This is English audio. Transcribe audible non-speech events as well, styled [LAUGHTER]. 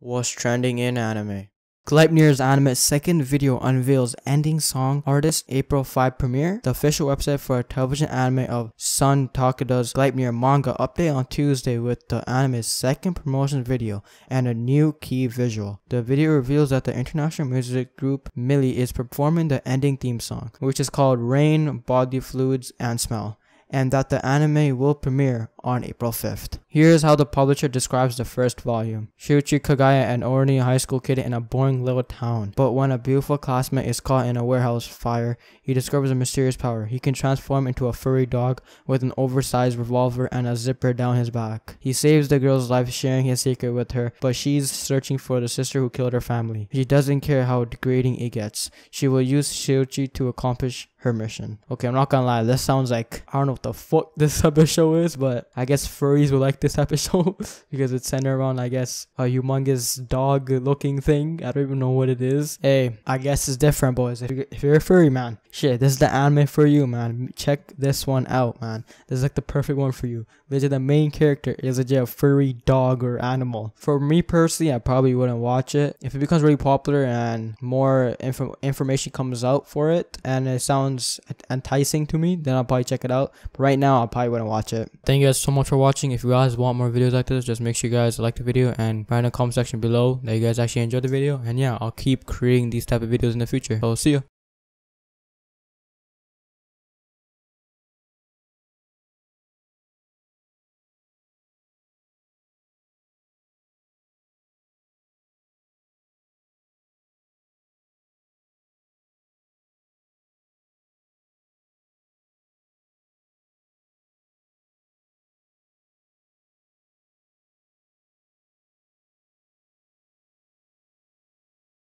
was trending in anime. Gleipnir's Anime's second video unveils ending song artist April 5 premiere. The official website for a television anime of Sun Takeda's Gleipnir manga update on Tuesday with the anime's second promotion video and a new key visual. The video reveals that the international music group Mili is performing the ending theme song, which is called Rain, Body Fluids, and Smell and that the anime will premiere on April 5th. Here's how the publisher describes the first volume. Shuichi Kagaya, an ordinary high school kid in a boring little town. But when a beautiful classmate is caught in a warehouse fire, he discovers a mysterious power. He can transform into a furry dog with an oversized revolver and a zipper down his back. He saves the girl's life, sharing his secret with her, but she's searching for the sister who killed her family. She doesn't care how degrading it gets. She will use Shuichi to accomplish her mission. Okay, I'm not gonna lie, this sounds like I don't know what the fuck this [LAUGHS] of show is, but I guess furries will like this of show [LAUGHS] because it's centered around I guess a humongous dog looking thing. I don't even know what it is. Hey, I guess it's different, boys. If you're, if you're a furry man, shit, this is the anime for you, man. Check this one out, man. This is like the perfect one for you. Visit the main character is a furry dog or animal. For me personally, I probably wouldn't watch it. If it becomes really popular and more info information comes out for it and it sounds enticing to me, then I'll probably check it out. But right now, I probably wouldn't watch it. Thank you guys so much for watching. If you guys want more videos like this, just make sure you guys like the video and write in the comment section below that you guys actually enjoyed the video. And yeah, I'll keep creating these type of videos in the future. So see you.